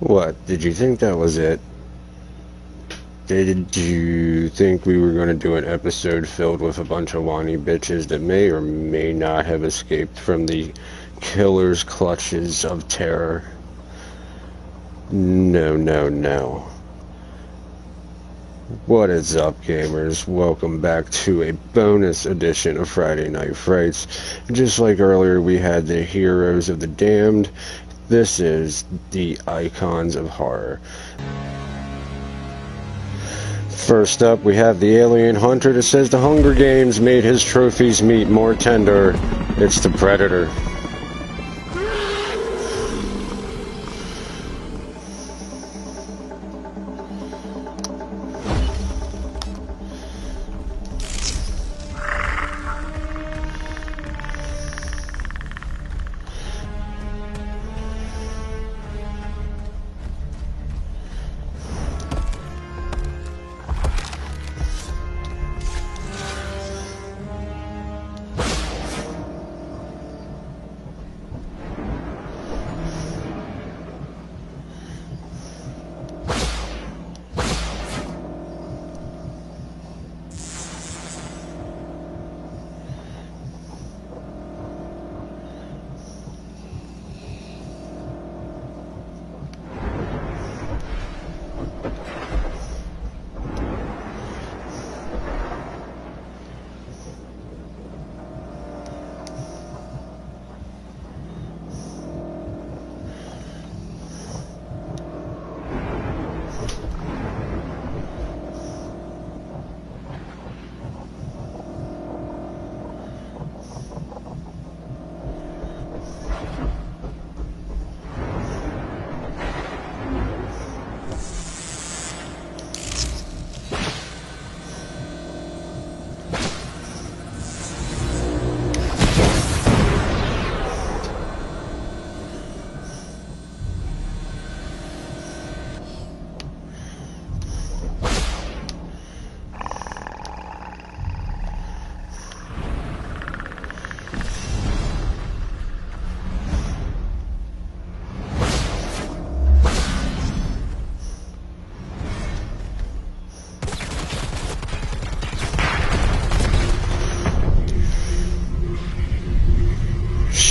What? Did you think that was it? Did you think we were going to do an episode filled with a bunch of whiny bitches that may or may not have escaped from the killer's clutches of terror? No, no, no. What is up, gamers? Welcome back to a bonus edition of Friday Night Frights. Just like earlier, we had the Heroes of the Damned. This is the Icons of Horror. First up, we have the alien hunter that says the Hunger Games made his trophies meat more tender. It's the Predator.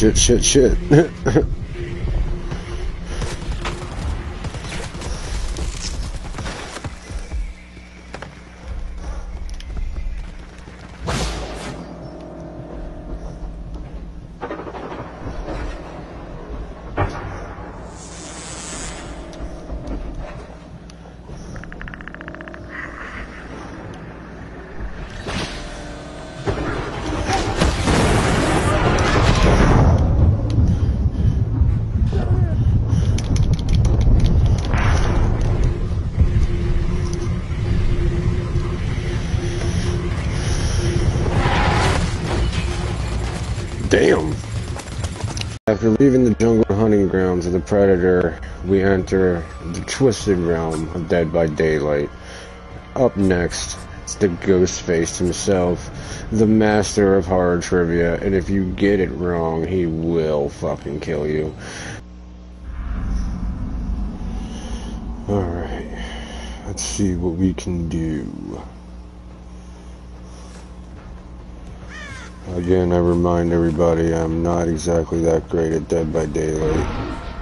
Shit, shit, shit. Damn. After leaving the jungle hunting grounds of the Predator, we enter the twisted realm of Dead by Daylight. Up next, it's the Ghostface himself, the master of horror trivia, and if you get it wrong, he will fucking kill you. Alright, let's see what we can do. Again, I remind everybody I'm not exactly that great at Dead by Daylight.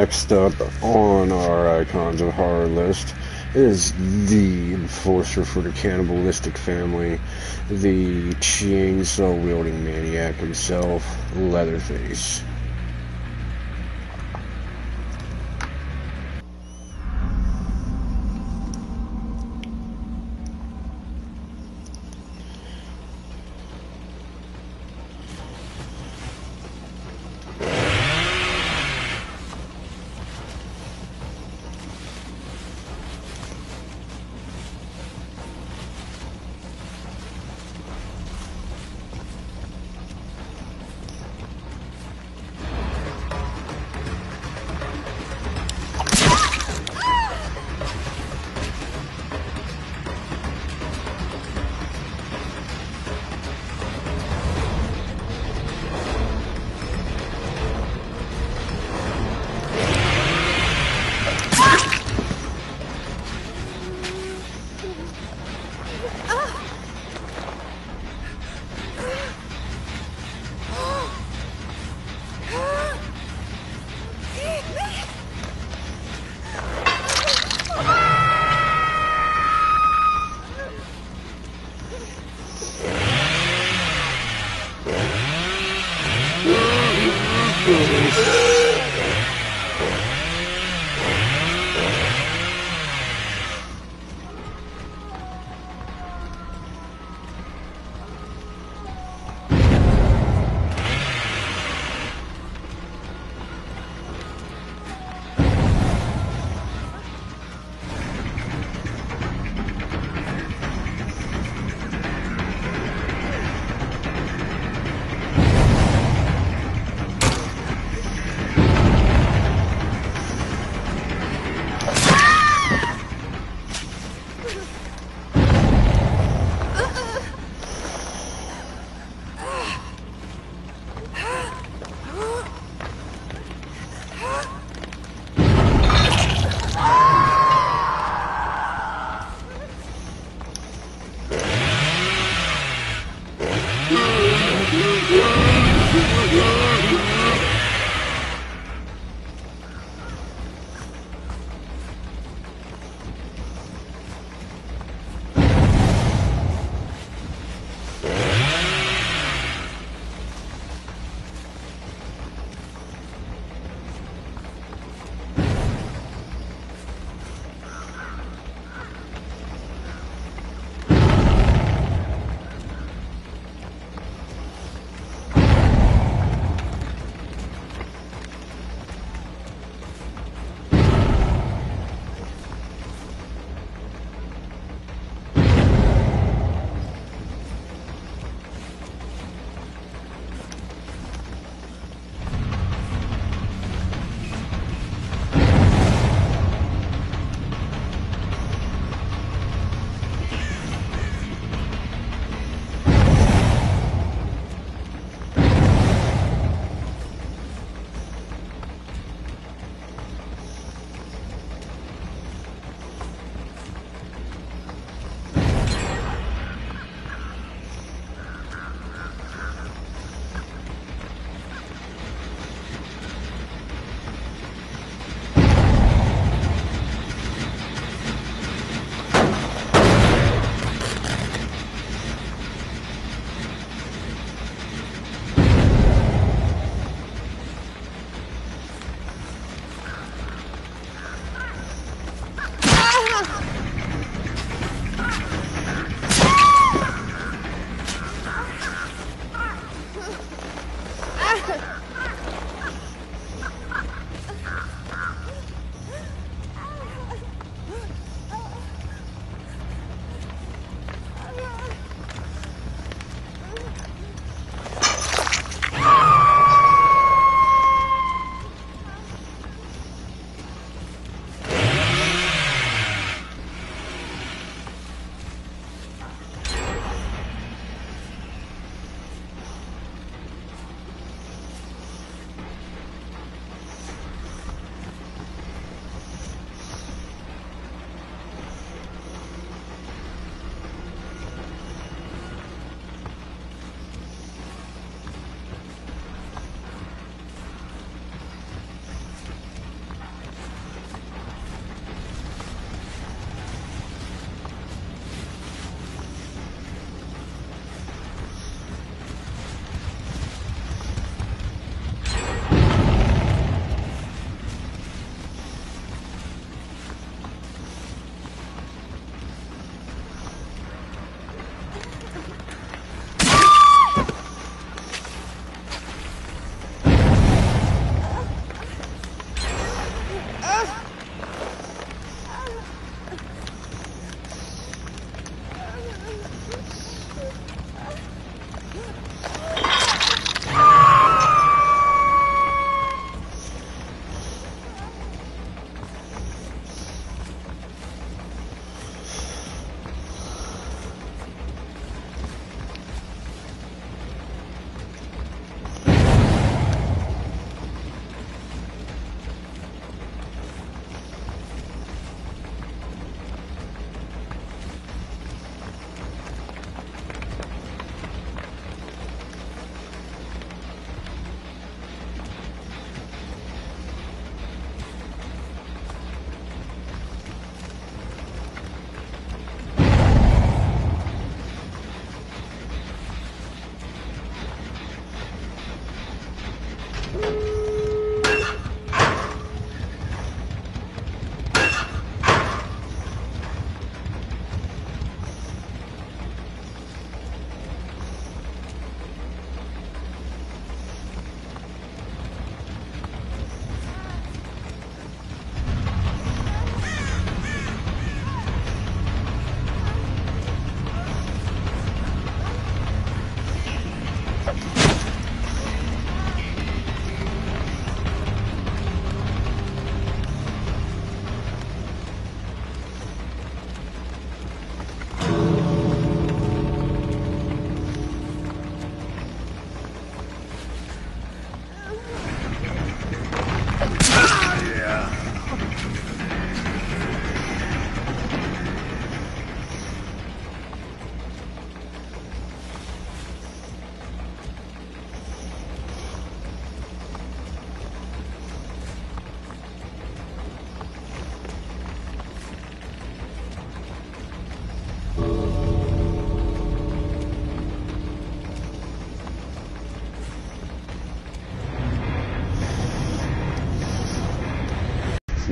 Next up on our Icons of Horror list is the enforcer for the cannibalistic family, the chainsaw wielding maniac himself, Leatherface.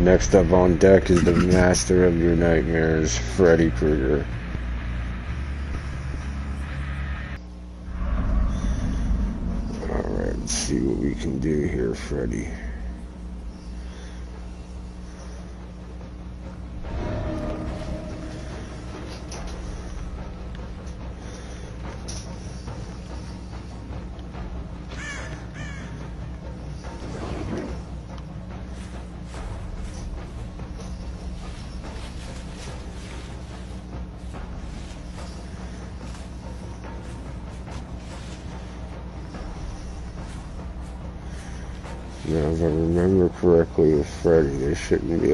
Next up on deck is the master of your nightmares, Freddy Krueger. Alright, let's see what we can do here, Freddy. Freddy, they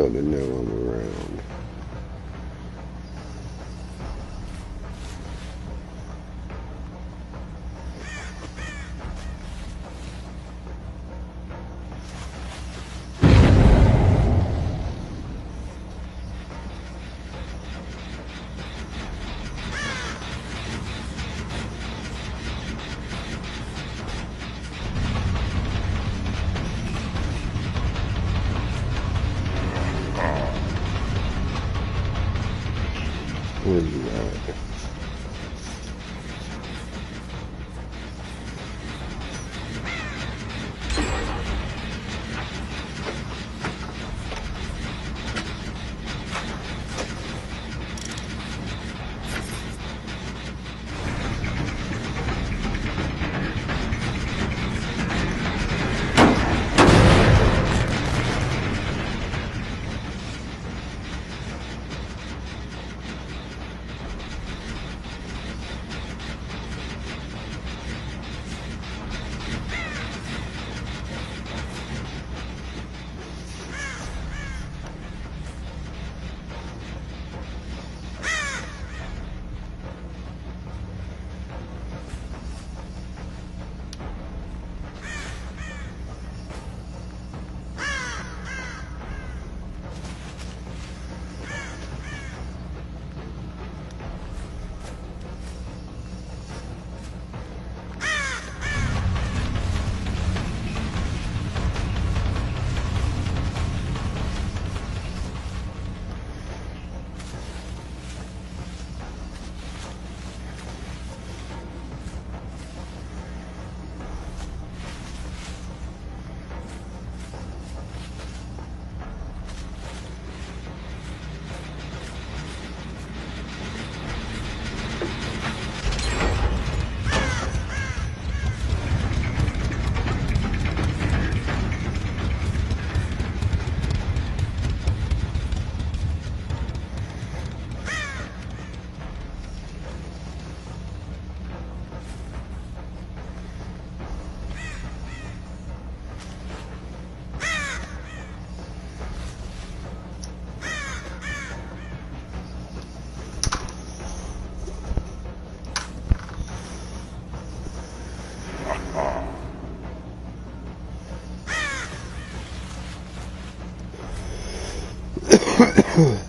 Hmm.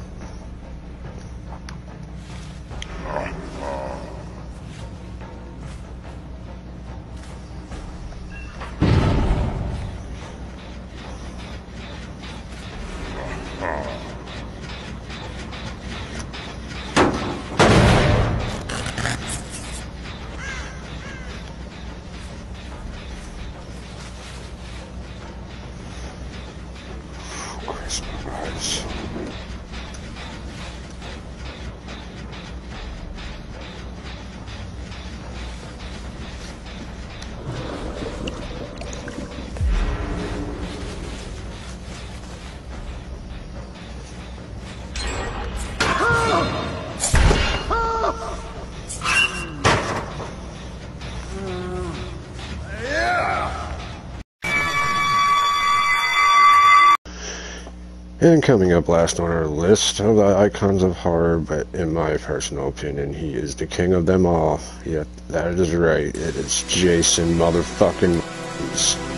And coming up last on our list of the icons of horror, but in my personal opinion, he is the king of them all. Yep, that is right. It is Jason motherfucking.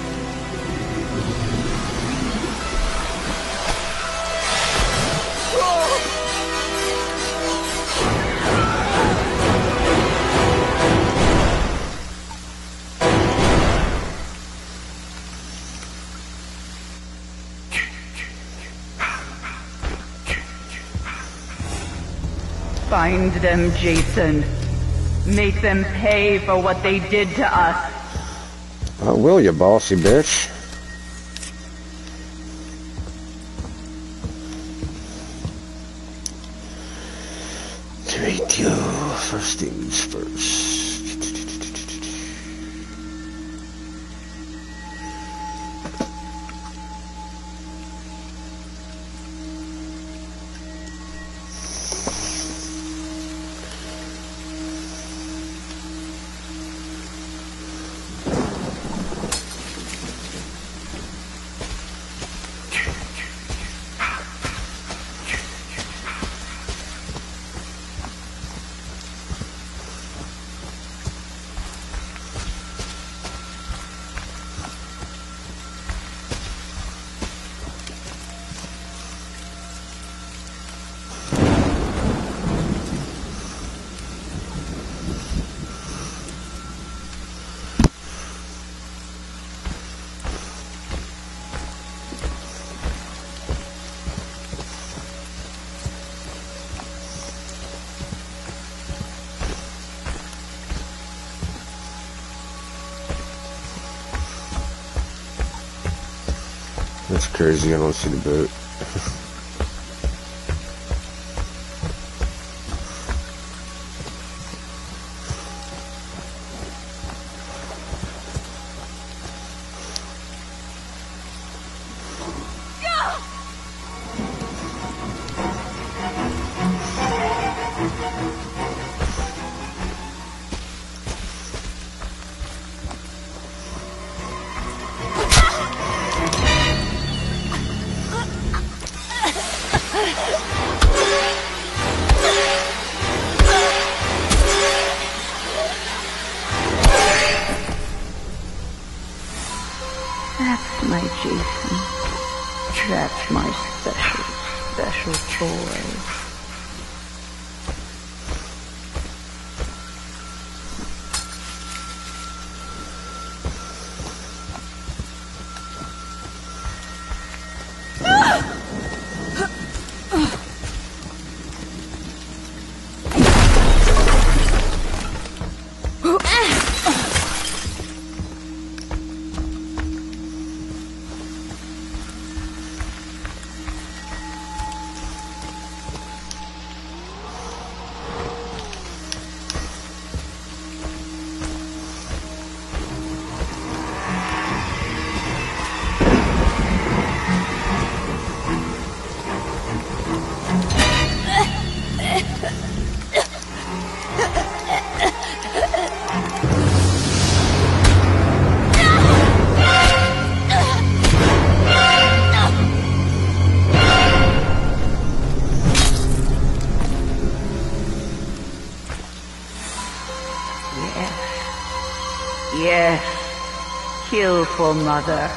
Them, Jason. Make them pay for what they did to us. Uh, will you, bossy bitch? Take you first things first. Crazy, I don't see the boat. For mother.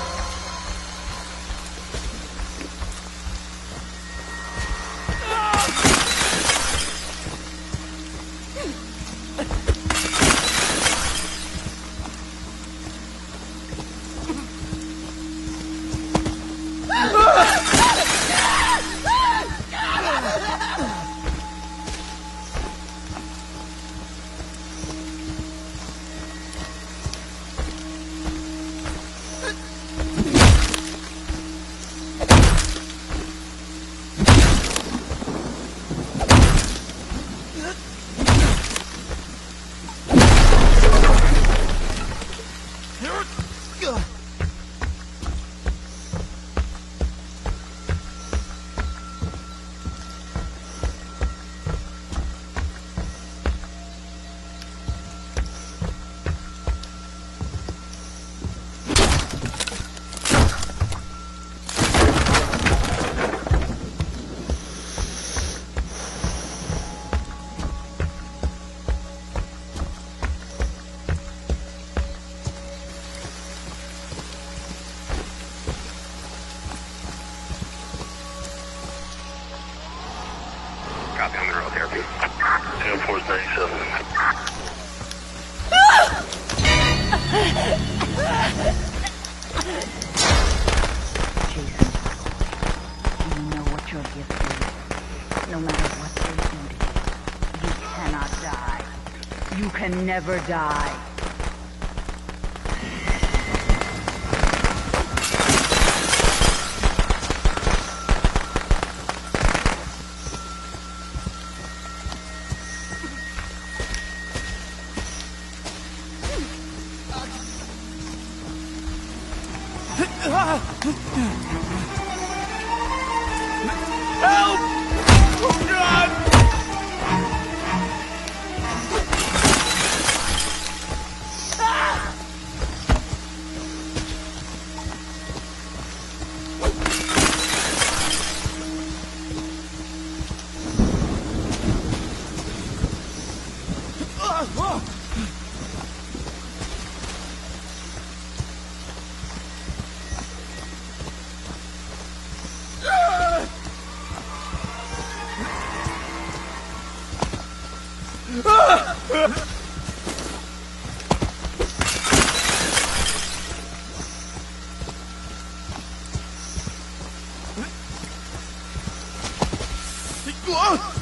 Can never die.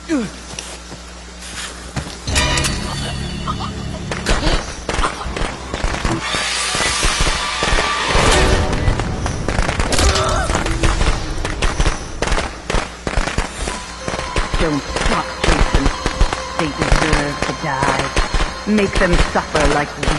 Don't Make them suffer like we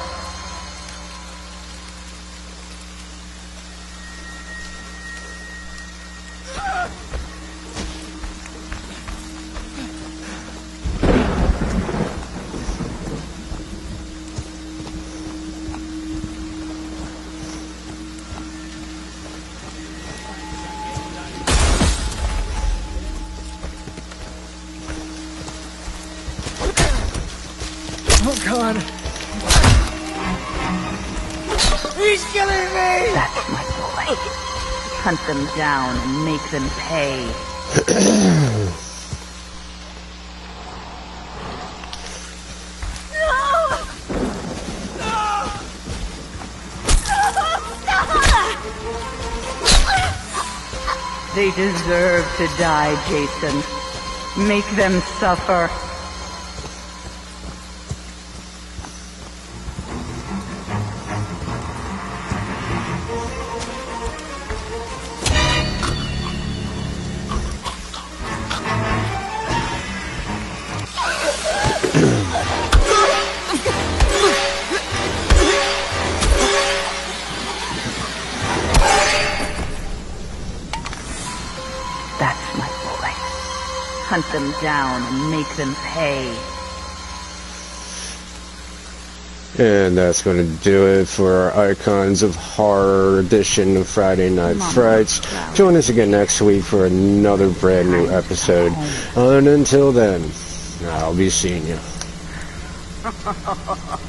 Down and make them pay. They deserve to die, Jason. Make them suffer. Them down and make them pay. And that's going to do it for our Icons of Horror edition of Friday Night Frights. Join us again next week for another brand new episode. And until then, I'll be seeing you.